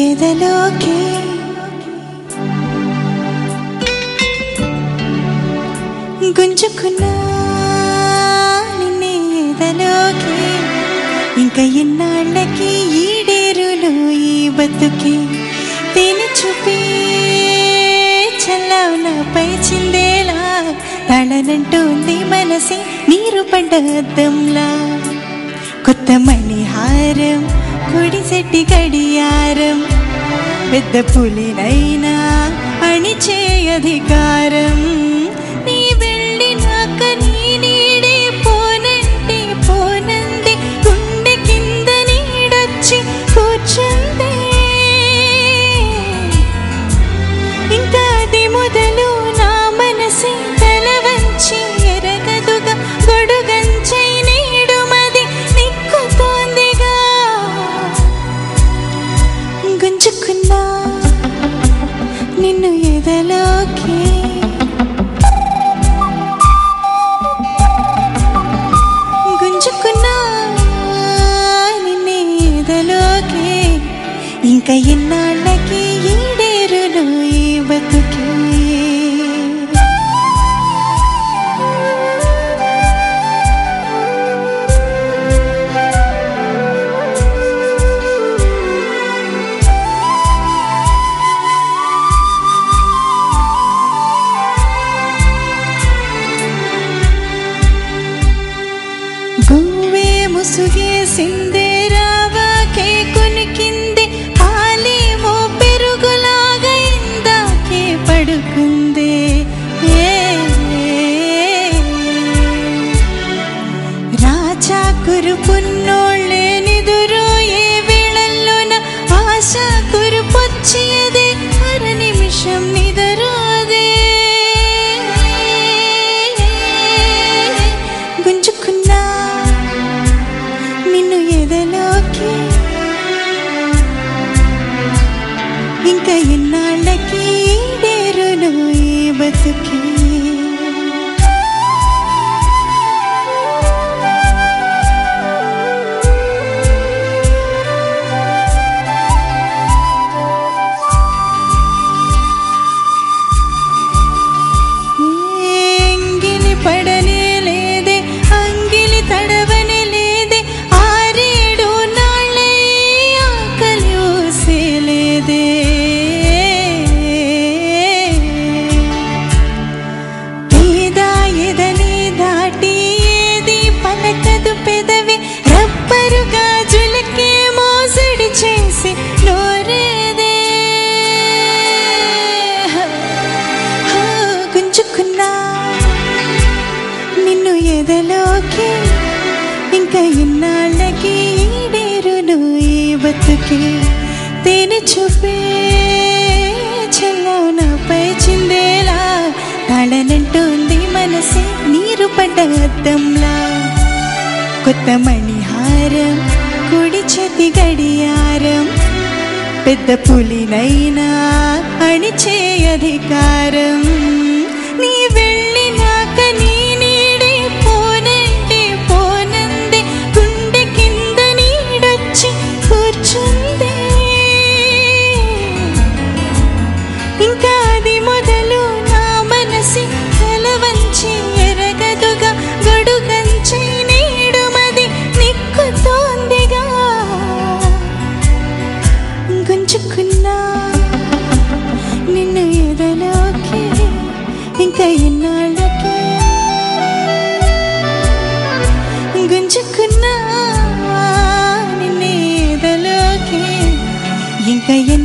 ఎదలోకి. గుంజుకున్నా నిన్నే ఎదలోకి. ఇంకా ఎన్నాళ్ళకి ఈడేరులు ఈ బతుకి? తేనె చూపి చల్లవు నాపై చిందేలా. తడనంటూంది మనసి నీరు పడ్డ అద్దంలా. కొత్త మణిహారం కుడి సెట్టి గడియారం పెద్ద పులినైనా అణిచే అధికారం నిన్ను ఎదలోకి. గుంజుకున్నా నిన్నే ఎదలోకి. ఇంకా ఎన్ని ముసుగేసిందే రావాకే కొనికింది. పాలేమో పెరుగులాగా ఇందాకే ఇంకా ఎన్నాళ్ళకి డేరును ఈ బతుకే? నిన్ను ఇంకా ఇన్నాళ్ళకి ఈడేరును ఈ బతుకి. తేనె చూపే చల్లవు నాపై చిందేలా. తాళనంటోంది మనసి నీరు పడ్డ అద్దంలా. కొత్త మణిహారం కుడి చేతి గడియారం. పెద్ద పులినైనా అణిచే అధికారం.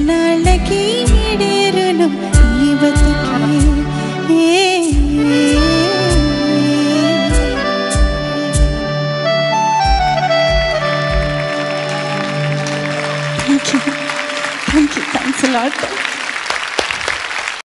ఎన్నాళ్ళకి ఈడేరును ఈ బతుకి. Thank you thank you thanks lot